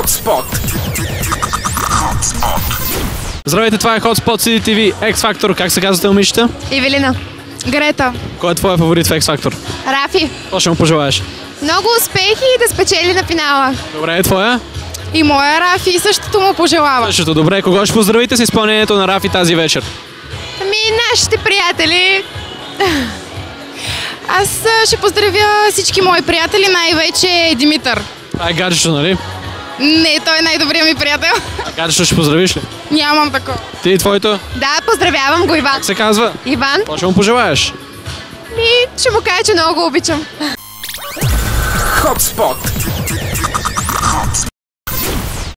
Hotspot. Здравейте, това е Hotspot CDTV X Factor. Как се казвате, момичета? Евелина. Грета. Кой е твоя фаворит в X Factor? Рафи. Какво ще му пожелаеш? Много успехи и да спечели на финала. Добре, е твоя? И моя Рафи същото му пожелава. Същото. Добре, кого ще поздравите с изпълнението на Рафи тази вечер? Ами, нашите приятели. Аз ще поздравя всички мои приятели, най-вече Димитър. Това е гаджето, нали? Не, той е най-добрият ми приятел. А гаджето ще поздравиш ли? Нямам такова. Ти и твоето? Да, поздравявам го, Иван. Как се казва? Иван, Какво ще му пожелаеш? ми ще му кажа, че много го обичам. Hotspot.